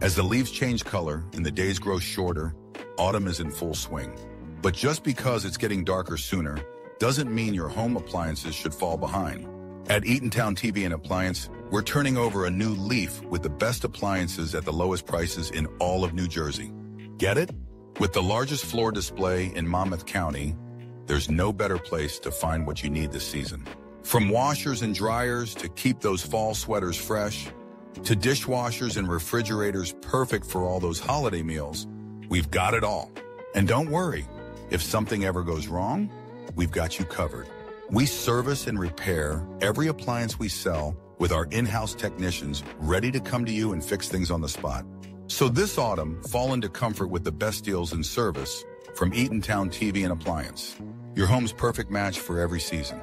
As the leaves change color and the days grow shorter, autumn is in full swing. But just because it's getting darker sooner doesn't mean your home appliances should fall behind. At Eatontown TV and Appliance, we're turning over a new leaf with the best appliances at the lowest prices in all of New Jersey. Get it? With the largest floor display in Monmouth County, there's no better place to find what you need this season. From washers and dryers to keep those fall sweaters fresh, to dishwashers and refrigerators perfect for all those holiday meals, we've got it all. And don't worry, if something ever goes wrong, we've got you covered. We service and repair every appliance we sell with our in-house technicians ready to come to you and fix things on the spot. So this autumn, fall into comfort with the best deals and service from Eatontown TV and Appliance. Your home's perfect match for every season.